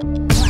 Bye.